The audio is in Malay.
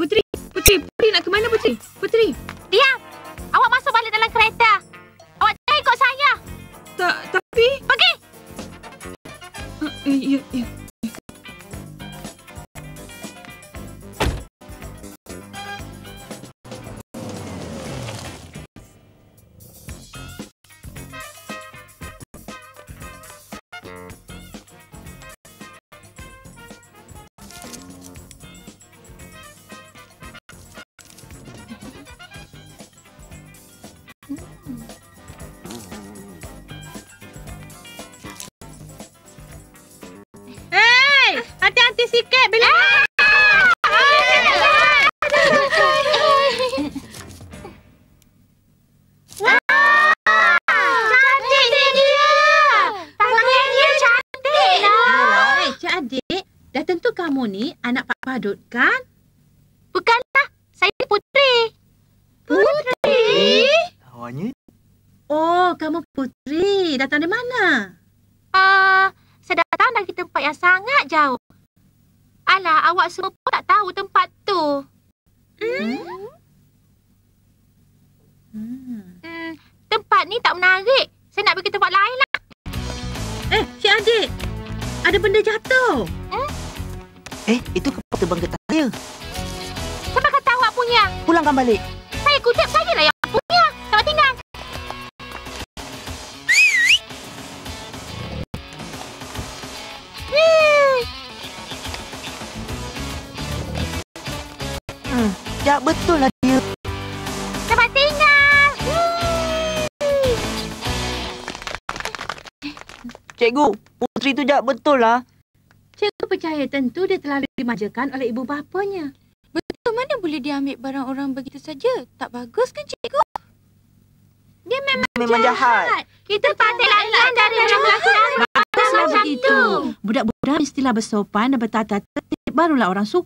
Putri, Putri, Putri nak ke mana Putri? Putri, Diam! Awak masuk balik dalam kereta. Awak jangan ikut saya. tak, tapi... Pergi! Uh, ya, ya. Hei, Cik Adik, dah tentu kamu ni anak Pak Padut kan? Bukanlah, saya Putri. Putri? Awaknya? Oh, kamu Putri. Datang dari mana? Ah, saya datang dari tempat yang sangat jauh. Alah, awak semua pun tak tahu tempat tu. Hmm. Hmm, tempat ni tak menarik. Saya nak pergi tempat lain lah. Eh, Cik Adik. Ada benda jatuh. Eh, itu kapal terbang getah saya. Siapa kata awak punya? Pulangkan balik. Saya kutip saya lah yang Hmm, jak betul lah dia. selamat tinggal. Hmm. Cikgu, putri tu jak betul lah. Cikgu percaya tentu dia terlalu dimanjakan oleh ibu bapanya. Betul mana boleh dia ambil barang orang begitu saja? Tak bagus kan cikgu? Dia memang, Memang jahat. Kita pandai layan dari orang belakang. Baguslah Macam begitu. Budak-budak mestilah bersopan dan bertata tertib barulah orang suka.